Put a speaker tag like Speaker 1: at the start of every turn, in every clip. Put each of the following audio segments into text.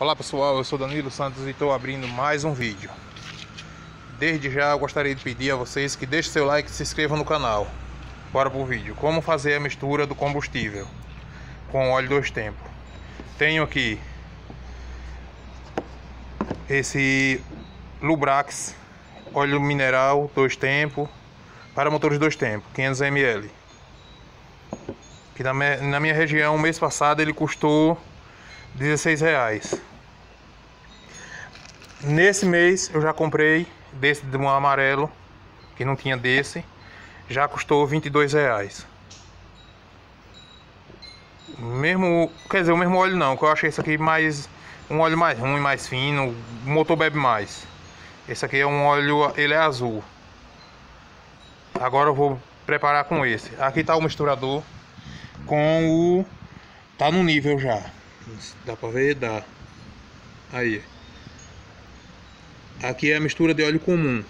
Speaker 1: Olá pessoal, eu sou Danilo Santos e estou abrindo mais um vídeo. Desde já eu gostaria de pedir a vocês que deixem seu like e se inscrevam no canal. Bora pro vídeo. Como fazer a mistura do combustível com óleo dois tempos. Tenho aqui esse Lubrax óleo mineral dois tempos para motores dois tempos, 500 ml. Que na minha, na minha região, mês passado, ele custou 16 reais. Nesse mês eu já comprei desse de um amarelo, que não tinha desse, já custou 22 reais. Mesmo, quer dizer, o mesmo óleo não, que eu achei esse aqui mais um óleo mais ruim, mais fino, o motor bebe mais. Esse aqui é um óleo, ele é azul. Agora eu vou preparar com esse. Aqui tá o misturador com o tá no nível já. Dá pra ver? Dá. Aí. Aqui é a mistura de óleo comum.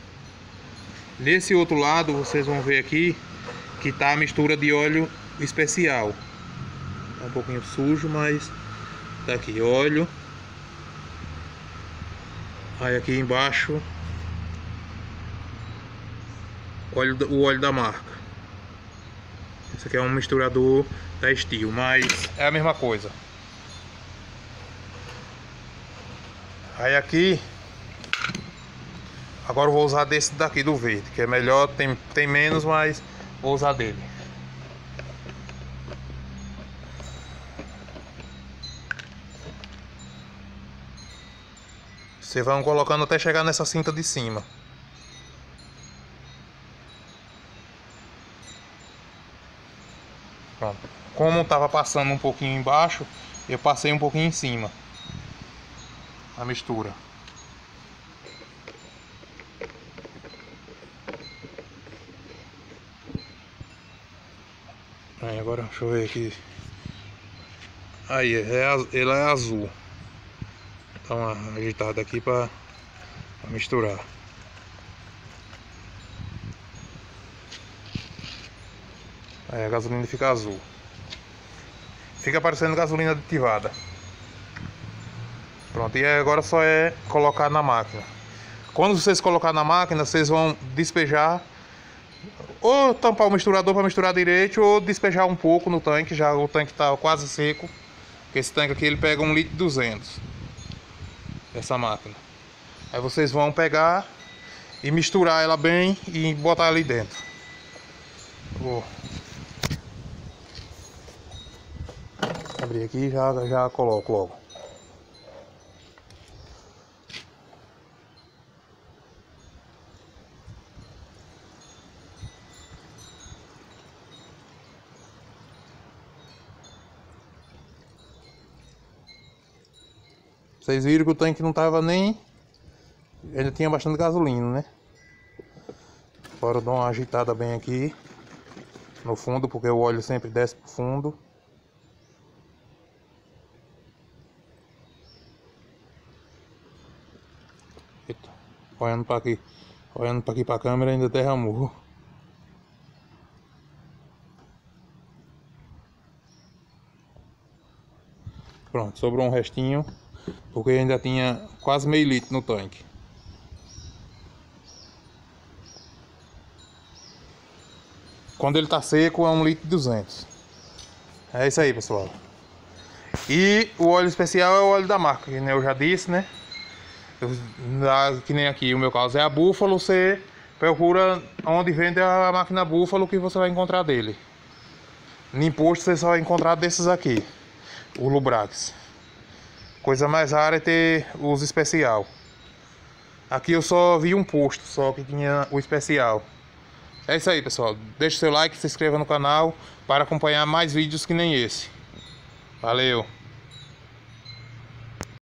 Speaker 1: Nesse outro lado, vocês vão ver aqui que tá a mistura de óleo especial. Tá um pouquinho sujo, mas tá aqui óleo. Aí aqui embaixo óleo, o óleo da marca. Esse aqui é um misturador da Steel, mas é a mesma coisa. Aí aqui Agora eu vou usar desse daqui do verde, que é melhor, tem, tem menos, mas vou usar dele. Você vai colocando até chegar nessa cinta de cima. Pronto. Como estava passando um pouquinho embaixo, eu passei um pouquinho em cima. A mistura. Aí agora deixa eu ver aqui. Aí, é, ele é azul. Dá uma agitada aqui para misturar. Aí a gasolina fica azul. Fica parecendo gasolina aditivada. Pronto, e agora só é colocar na máquina. Quando vocês colocar na máquina, vocês vão despejar ou tampar o misturador para misturar direito ou despejar um pouco no tanque, já o tanque está quase seco. Porque esse tanque aqui ele pega um litro e 200 essa máquina. Aí vocês vão pegar e misturar ela bem e botar ali dentro. Vou abrir aqui e já, já coloco logo. Vocês viram que o tanque não tava nem... Ele tinha bastante gasolina, né? Agora eu dou uma agitada bem aqui. No fundo, porque o óleo sempre desce pro fundo. Eita, olhando para aqui. Olhando para aqui para a câmera ainda derramou. Pronto, sobrou um restinho. Porque ainda tinha quase meio litro no tanque. Quando ele tá seco é um litro e 200. É isso aí, pessoal. E o óleo especial é o óleo da marca, que eu já disse, né? que nem aqui, o meu caso é a Búfalo, você procura onde vende a máquina Búfalo que você vai encontrar dele. No imposto você só vai encontrar desses aqui, o Lubrax. Coisa mais rara é ter os especial. Aqui eu só vi um posto só que tinha o especial. É isso aí, pessoal. Deixe seu like, se inscreva no canal para acompanhar mais vídeos que nem esse. Valeu!